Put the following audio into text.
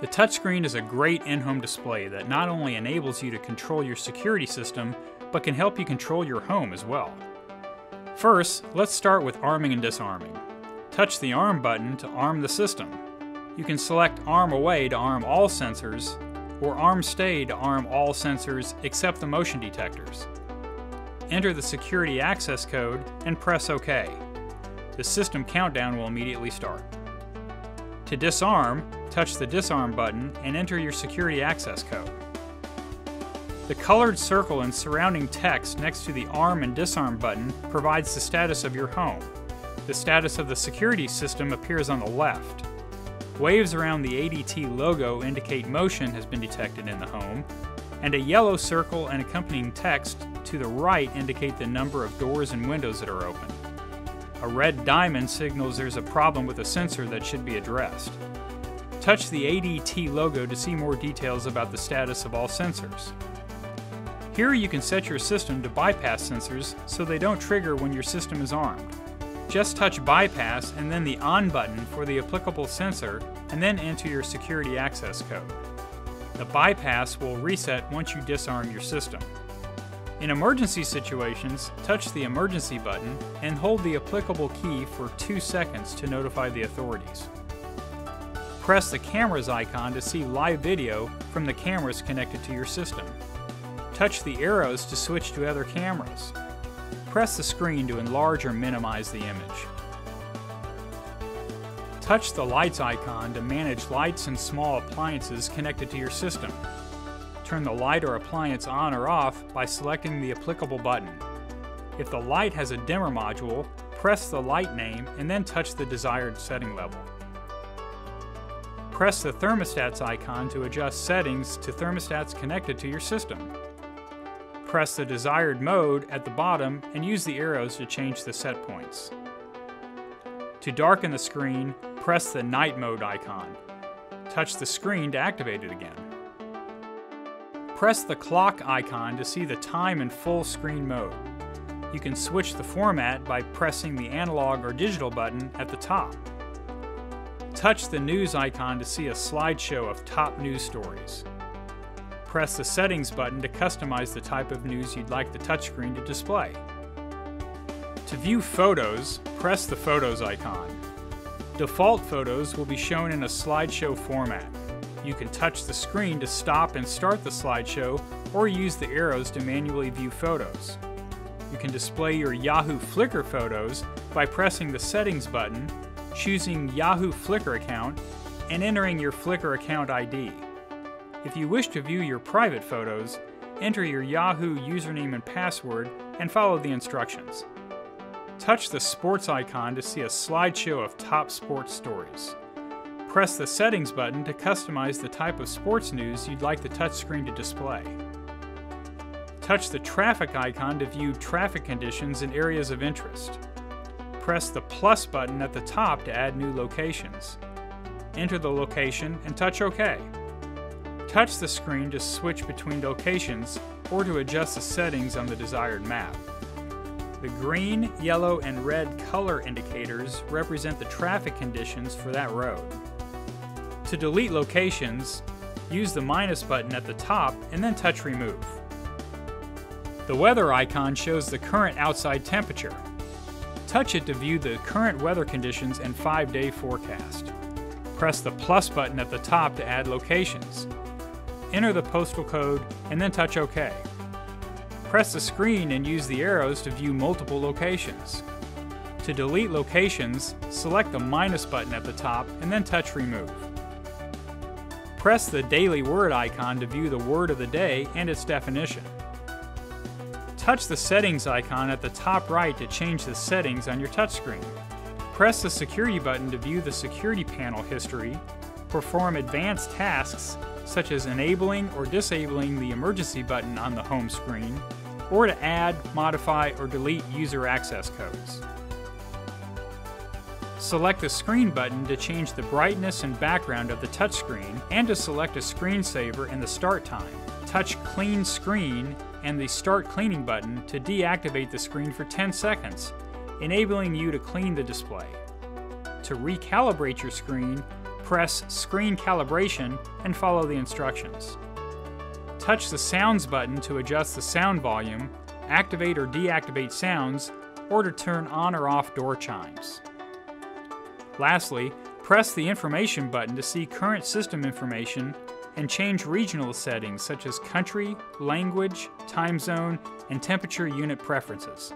The touchscreen is a great in-home display that not only enables you to control your security system, but can help you control your home as well. First, let's start with arming and disarming. Touch the arm button to arm the system. You can select arm away to arm all sensors, or arm stay to arm all sensors except the motion detectors. Enter the security access code and press OK. The system countdown will immediately start. To disarm, touch the disarm button and enter your security access code. The colored circle and surrounding text next to the arm and disarm button provides the status of your home. The status of the security system appears on the left. Waves around the ADT logo indicate motion has been detected in the home, and a yellow circle and accompanying text to the right indicate the number of doors and windows that are open. A red diamond signals there's a problem with a sensor that should be addressed. Touch the ADT logo to see more details about the status of all sensors. Here you can set your system to bypass sensors so they don't trigger when your system is armed. Just touch bypass and then the on button for the applicable sensor and then enter your security access code. The bypass will reset once you disarm your system. In emergency situations, touch the emergency button and hold the applicable key for 2 seconds to notify the authorities. Press the cameras icon to see live video from the cameras connected to your system. Touch the arrows to switch to other cameras. Press the screen to enlarge or minimize the image. Touch the lights icon to manage lights and small appliances connected to your system. Turn the light or appliance on or off by selecting the applicable button. If the light has a dimmer module, press the light name and then touch the desired setting level. Press the thermostats icon to adjust settings to thermostats connected to your system. Press the desired mode at the bottom and use the arrows to change the set points. To darken the screen, press the night mode icon. Touch the screen to activate it again. Press the clock icon to see the time in full screen mode. You can switch the format by pressing the analog or digital button at the top. Touch the news icon to see a slideshow of top news stories. Press the settings button to customize the type of news you'd like the touchscreen to display. To view photos, press the Photos icon. Default photos will be shown in a slideshow format. You can touch the screen to stop and start the slideshow or use the arrows to manually view photos. You can display your Yahoo Flickr photos by pressing the Settings button, choosing Yahoo Flickr account, and entering your Flickr account ID. If you wish to view your private photos, enter your Yahoo username and password and follow the instructions. Touch the sports icon to see a slideshow of top sports stories. Press the Settings button to customize the type of sports news you'd like the touchscreen to display. Touch the traffic icon to view traffic conditions in areas of interest. Press the plus button at the top to add new locations. Enter the location and touch OK. Touch the screen to switch between locations or to adjust the settings on the desired map. The green, yellow, and red color indicators represent the traffic conditions for that road. To delete locations, use the minus button at the top and then touch Remove. The weather icon shows the current outside temperature. Touch it to view the current weather conditions and 5-day forecast. Press the plus button at the top to add locations. Enter the postal code and then touch OK. Press the screen and use the arrows to view multiple locations. To delete locations, select the minus button at the top and then touch Remove. Press the Daily Word icon to view the word of the day and its definition. Touch the Settings icon at the top right to change the settings on your touchscreen. Press the Security button to view the security panel history, perform advanced tasks such as enabling or disabling the emergency button on the home screen, or to add, modify, or delete user access codes. Select the Screen button to change the brightness and background of the touchscreen and to select a screensaver and the start time. Touch Clean Screen and the Start Cleaning button to deactivate the screen for 10 seconds, enabling you to clean the display. To recalibrate your screen, Press Screen Calibration and follow the instructions. Touch the Sounds button to adjust the sound volume, activate or deactivate sounds, or to turn on or off door chimes. Lastly, press the Information button to see current system information and change regional settings such as country, language, time zone, and temperature unit preferences.